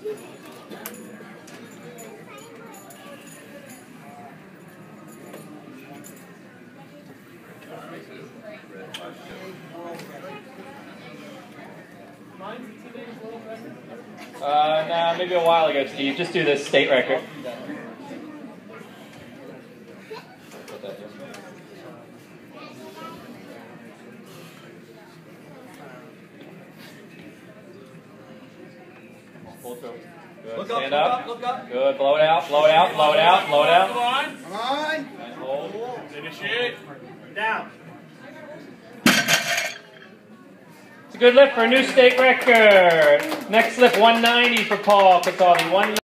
Uh, nah, maybe a while ago, Steve. Just do this state record. Good. Look up, Stand look up. up, look up. Good. Blow it out. Blow it out. Blow it out. Blow it out. Come on. Come on. Nice hold. Finish it. Down. It's a good lift for a new state record. Next lift, 190 for Paul Cataldi. One.